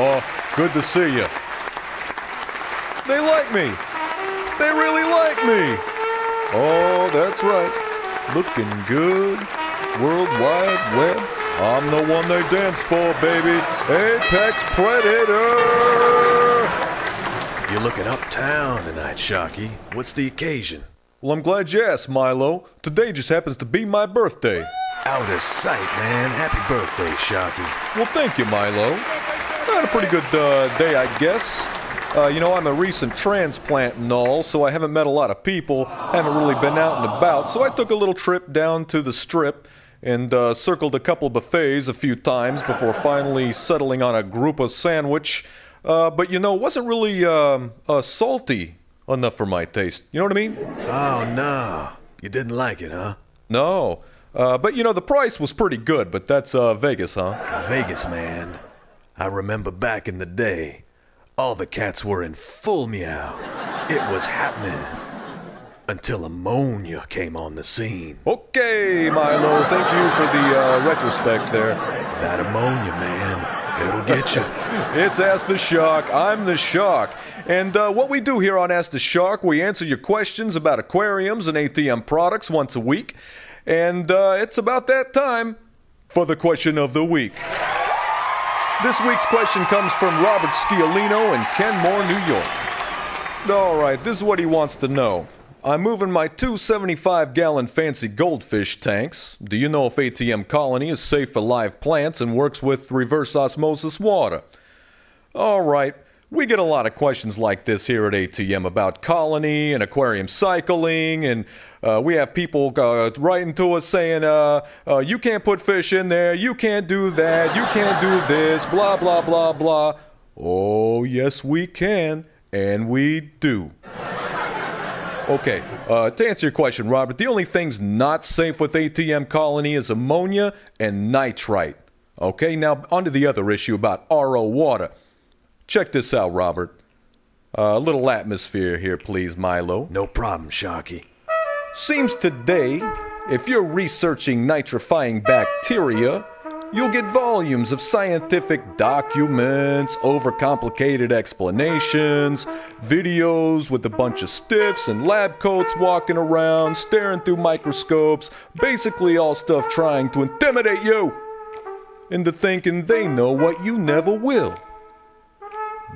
Oh, good to see you. They like me. They really like me. Oh, that's right. Looking good. World Wide Web. I'm the one they dance for, baby. Apex Predator. You're looking uptown tonight, Sharky. What's the occasion? Well, I'm glad you asked, Milo. Today just happens to be my birthday. Out of sight, man. Happy birthday, Sharky. Well, thank you, Milo. I had a pretty good uh, day, I guess. Uh, you know, I'm a recent transplant and all, so I haven't met a lot of people, haven't really been out and about, so I took a little trip down to the strip and uh, circled a couple buffets a few times before finally settling on a group of sandwich. Uh, but you know, it wasn't really um, uh, salty enough for my taste. You know what I mean? Oh, no. You didn't like it, huh? No. Uh, but you know, the price was pretty good, but that's uh, Vegas, huh? Vegas, man. I remember back in the day, all the cats were in full meow. It was happening. Until ammonia came on the scene. Okay, Milo, thank you for the uh, retrospect there. That ammonia, man, it'll get you. It's Ask the Shark. I'm the Shark. And uh, what we do here on Ask the Shark, we answer your questions about aquariums and ATM products once a week. And uh, it's about that time for the question of the week. This week's question comes from Robert Sciolino in Kenmore, New York. All right, this is what he wants to know. I'm moving my two 75 gallon fancy goldfish tanks. Do you know if ATM Colony is safe for live plants and works with reverse osmosis water? All right, we get a lot of questions like this here at ATM about colony and aquarium cycling, and uh, we have people uh, writing to us saying, uh, uh, you can't put fish in there, you can't do that, you can't do this, blah, blah, blah, blah. Oh, yes, we can, and we do. Okay, uh, to answer your question, Robert, the only things not safe with ATM Colony is ammonia and nitrite. Okay, now onto the other issue about RO water. Check this out, Robert. A uh, little atmosphere here, please, Milo. No problem, Sharky. Seems today, if you're researching nitrifying bacteria, You'll get volumes of scientific documents, overcomplicated explanations, videos with a bunch of stiffs and lab coats walking around, staring through microscopes, basically all stuff trying to intimidate you into thinking they know what you never will.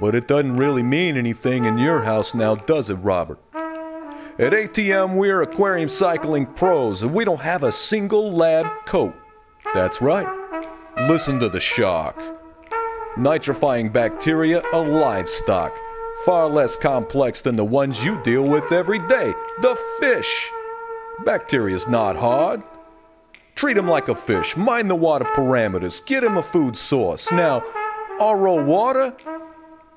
But it doesn't really mean anything in your house now, does it, Robert? At ATM, we're aquarium cycling pros, and we don't have a single lab coat. That's right. Listen to the shock. Nitrifying bacteria a livestock, far less complex than the ones you deal with every day. The fish. Bacteria's not hard. Treat him like a fish, mind the water parameters, get him a food source. Now, RO water?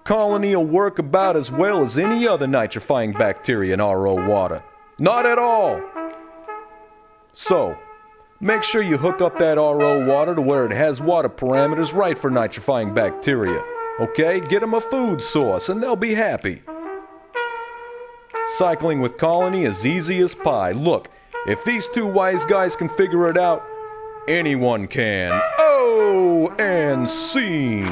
Colony will work about as well as any other nitrifying bacteria in RO water. Not at all. So, Make sure you hook up that RO water to where it has water parameters right for nitrifying bacteria. Okay? Get them a food source and they'll be happy. Cycling with Colony is easy as pie. Look, if these two wise guys can figure it out, anyone can. Oh, and scene.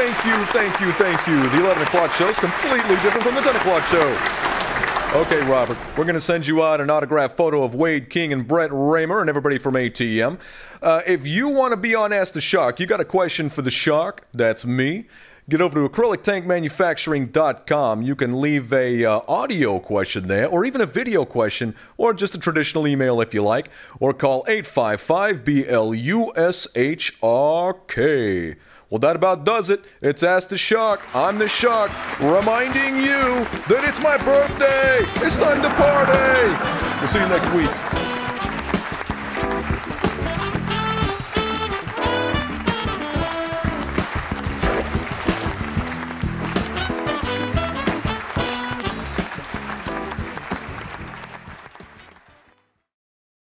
Thank you, thank you, thank you. The 11 o'clock show is completely different from the 10 o'clock show. Okay, Robert, we're going to send you out an autographed photo of Wayde King and Brett Raymer and everybody from ATM. Uh, if you want to be on Ask the Shark, you got a question for the Shark, that's me. Get over to acrylictankmanufacturing.com. You can leave a uh, audio question there, or even a video question, or just a traditional email if you like, or call 855 BLUSHRK. Well, that about does it. It's Ask the Shark. I'm the Shark, reminding you that it's my birthday. It's time to party. We'll see you next week.